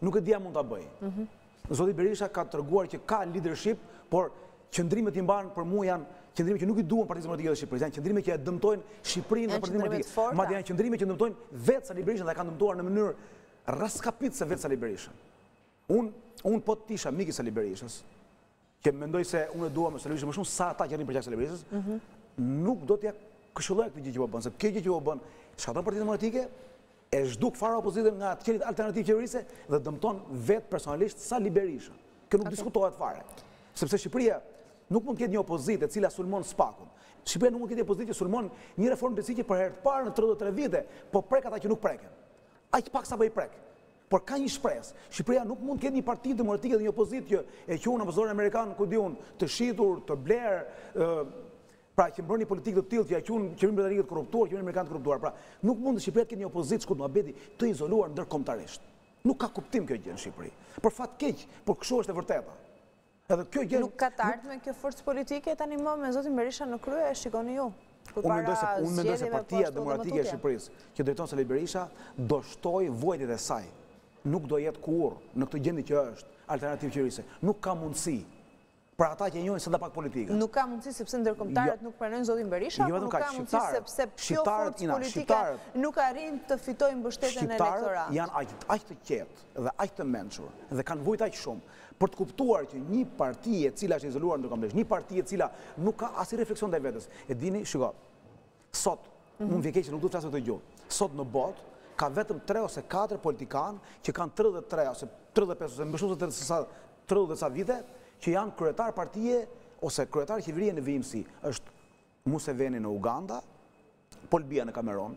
Nuk e di a mund ta bëj. Mhm. Zoti Berisha ka treguar që ka leadership, por qëndrimet që mban për mua janë qëndrime që nuk i duhen Partisë Demokratike të Shqipërisë, janë qëndrime që e dëmtojnë Shqipërinë dhe Partinë Demokratike. Madje janë qëndrime që dëmtojnë vetë Sali Berishën dhe kanë dëmtuar në mënyrë rraskapitëse vetë Sali Berishën. Unë po të isha mik i Sali Berishës, Që mendoj se unë e dua Sali Berishën më shumë sa ata që rrinë përqark Sali Berishës, nuk do t'ja këshilloja këtë gjë që po bën, se kjo gjë që po bën shkatërron Partinë Demokratike, e zhduk fare opozitën nga të qenit alternativë qeverisëse dhe dëmton vetë personalisht Sali Berishën. Kjo nuk diskutohet fare. Sepse Shqipëria nuk mund të ketë një opozitë e cila sulmon SPAK-un. Shqipëria nuk mund të ketë një opozitë që sulmon një reformë drejtësie që për herë të parë në 33 vite, po prek ata që nuk preken. Aq pak sa po i prek. Por ka një shpresë. Shqipëria nuk mund të ketë një parti demokratike dhe një opozitë që e quan ambasadorin amerikan, ku di unë, të shitur, të blerë, ë pra që mbron një politikë të tillë që e quan qeverinë britanike të korruptuar, qeverinë amerikane të korruptuar. Pra, nuk mund Shqipëria të ketë një opozitë shkurt muhabeti të izoluar ndërkombëtarisht. Nuk ka kuptim kjo gjë në Shqipëri. Për fat të keq, por kështu është e vërteta. Nuk ka të ardhme kjo forcë politike tanimë me Zotin Berisha në krye e shikoni ju? Unë mendoj se unë mendoj se partia demokratike e Shqipërisë që drejton Sali Berisha do shtojë vuajtjet e saj. Nuk do jetë kurrë në këtë gjendje që është alternativë qeverisëse. Nuk ka mundësi për ata që e njohin sadapak politikën. Nuk ka mundësi sepse ndërkombëtarët jo. nuk pranojnë Zotin Berisha, jo, nuk ka mundësi sepse kjo forcë politike nuk arrin të fitojë mbështetjen elektorale. Shqiptarët janë aq të qetë dhe aq të mençur dhe kanë vuajt aq shumë për të kuptuar që nji parti e cila është e izoluar ndërkombëtarisht, nji parti e cila nuk ka asnjë refleksion ndaj vetes. E dini, shiko, sot, mua më vjen keq që nuk dua të flas në këtë gjuhë, sot në botë ka vetëm tre ose katër politikanë që kanë tridhjetë e tre ose tridhjetë e pesë ose më shumë se sa tridhjetë e ca vite që janë kryetarë partie ose kryetarë qeverie në vijimësi. Është Museveni në Uganda, Paul Biya në Kamerun,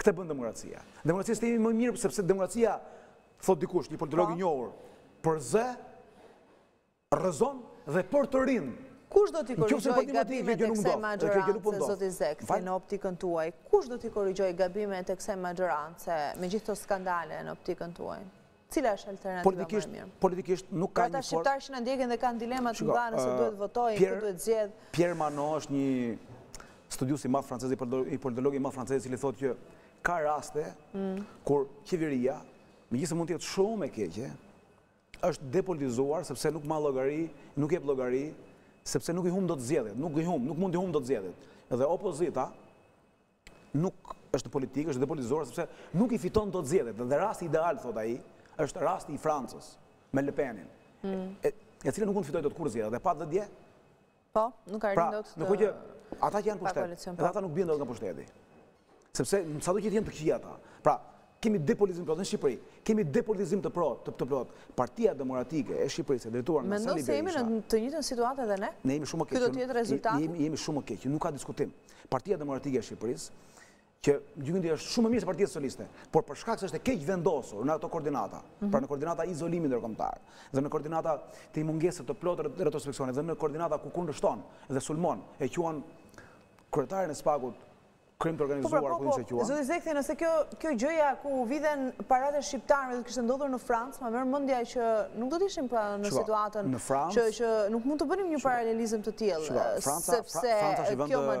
Këtë bën demokracia. Demokracia është sistemi më i mirë sepse demokracia thotë dikush, një politolog i po. njohur, përzë, rrëzon dhe përtërin. Kush do t'i korrigjojë gabimet e kësaj maxhorance, zoti Zek, se në optikën tuaj? Kush do t'i korrigjojë gabimet e kësaj maxhorance, me gjithë këto skandale në optikën tuaj? Cila është alternativa më e mirë? Politikisht nuk ka një formë... Pra ata shqiptarë që na ndjekin dhe kanë dilemat të mëdha nëse duhet votojnë, kë duhet zgjedh... Pierre Manent është një studiues i madh francez, një politolog i madh francez, i cili thotë që ka raste mm. kur qeveria, megjithëse mund të jetë shumë e keqe, është e depolitizuar, sepse nuk mban llogari, nuk jep llogari, sepse nuk i humb dot zgjedhjet, nuk i humb, nuk mund t'i humbë dot zgjedhjet. Edhe opozita, nuk është politike, është e depolitizuar sepse nuk i fiton dot zgjedhjet dhe rasti ideal thotë ai është rasti i Francës me Le Penin. Mm. E, e cila nuk mund t'i fitojë dot kurrë zgjedhjet e patë dhe dje. Po, nuk arrin pra, dot. Pra, nuk që ata që janë në pushtet, edhe po. ata nuk bien dot nga pushteti. Sepse sado që të jenë të këqij ata. Pra, Kemi depolitizim të plotë në Shqipëri. Kemi depolitizim të plot, të plotë. Partia Demokratike e Shqipërisë e drejtuar nga Sali Berisha. Mendon se jemi në të njëjtën situatë edhe ne? Ne jemi shumë më keq. Ky do të jetë rezultati? Jemi jemi shumë më keq, nuk ka diskutim. Partia Demokratike e Shqipërisë që gjykimi im është shumë më mirë se Partia Socialiste, por për shkak se është e keq vendosur në ato koordinata, pra në koordinata izolimi ndërkombëtar, dhe në koordinata të mungesës të plotë të retrospeksionit dhe në koordinata ku kundërshton dhe sulmon e quan kryetarin e SPAK-ut Krim të organizuar, po pra, po, po, zoti Zekthi, nëse kjo, kjo gjëja ku vidhen paratë e shqiptarëve të kishte ndodhur në Francë, ma merr mendja që nuk do të ishim pra në situatën që që nuk mund të bënim një paralelizëm të tillë, sepse kjo